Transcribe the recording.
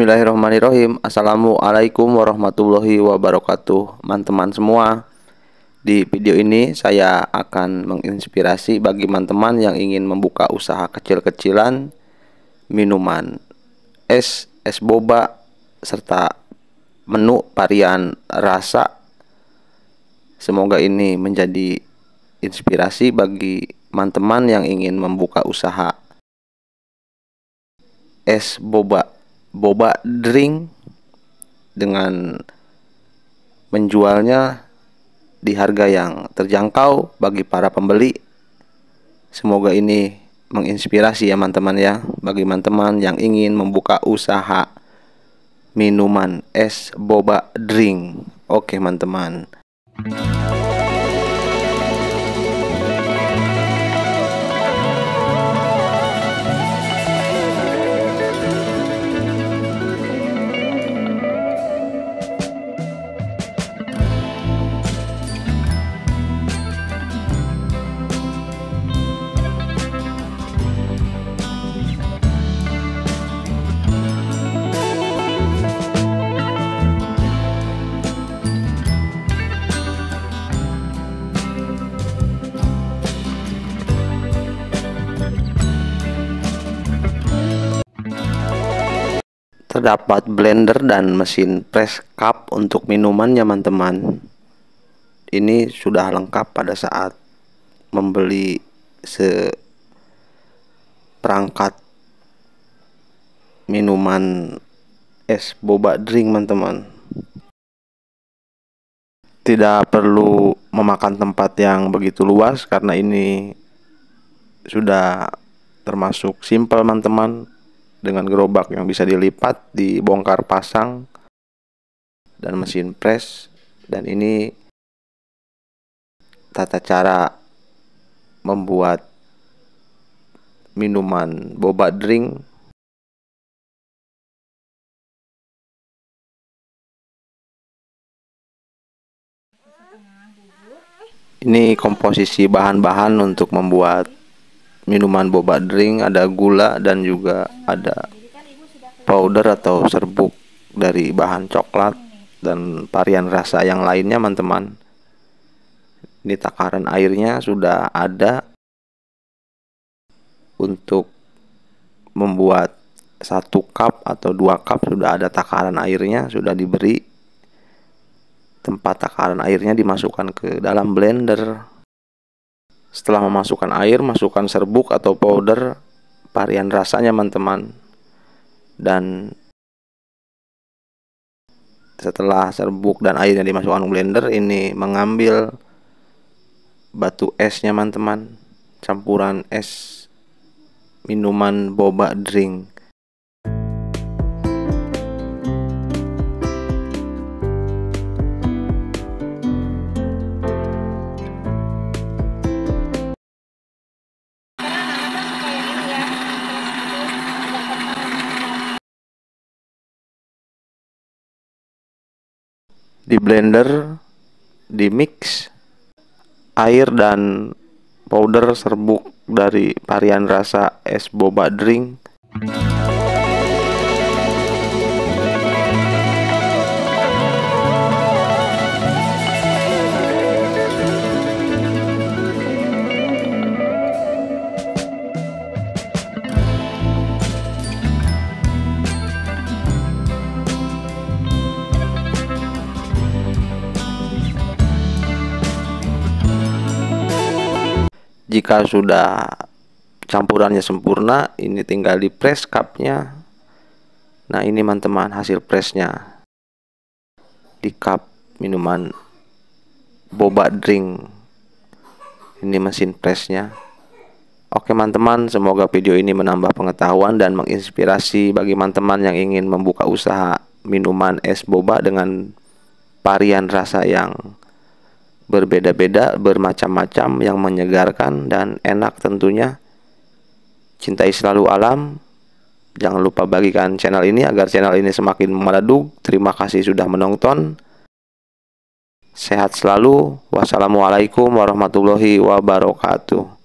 Bismillahirrahmanirrahim. Assalamualaikum warahmatullahi wabarakatuh. Teman-teman semua Di video ini saya akan menginspirasi bagi teman-teman yang ingin membuka usaha kecil-kecilan Minuman Es, es boba, serta menu varian rasa. Semoga ini menjadi inspirasi bagi teman-teman yang ingin membuka usaha es boba boba drink dengan menjualnya di harga yang terjangkau bagi para pembeli. Semoga ini menginspirasi ya teman-teman ya bagi teman-teman yang ingin membuka usaha minuman es boba drink. Oke teman-teman. Terdapat blender dan mesin press cup untuk minuman teman-teman ini sudah lengkap pada saat membeli seperangkat minuman es boba drink teman-teman. Tidak perlu memakan tempat yang begitu luas karena ini sudah termasuk simpel teman-teman dengan gerobak yang bisa dilipat, dibongkar pasang dan mesin press dan ini tata cara membuat minuman boba drink. Ini komposisi bahan-bahan untuk membuat minuman boba drink, ada gula dan juga ada powder atau serbuk dari bahan coklat dan varian rasa yang lainnya teman-teman. Ini takaran airnya sudah ada untuk membuat satu cup atau dua cup sudah ada takaran airnya sudah diberi tempat takaran airnya dimasukkan ke dalam blender setelah memasukkan air, masukkan serbuk atau powder varian rasanya teman-teman. Dan setelah serbuk dan airnya dimasukkan blender, ini mengambil batu esnya teman-teman. Campuran es minuman boba drink di blender di mix air dan powder serbuk dari varian rasa es boba drink jika sudah campurannya sempurna ini tinggal di press cupnya. Nah ini teman-teman hasil pressnya. Di cup minuman boba drink. Ini mesin pressnya. Oke teman-teman, semoga video ini menambah pengetahuan dan menginspirasi bagi teman-teman yang ingin membuka usaha minuman es boba dengan varian rasa yang berbeda-beda, bermacam-macam yang menyegarkan dan enak tentunya. Cintai selalu alam. Jangan lupa bagikan channel ini agar channel ini semakin meleduk. Terima kasih sudah menonton. Sehat selalu. Wassalamualaikum warahmatullahi wabarakatuh.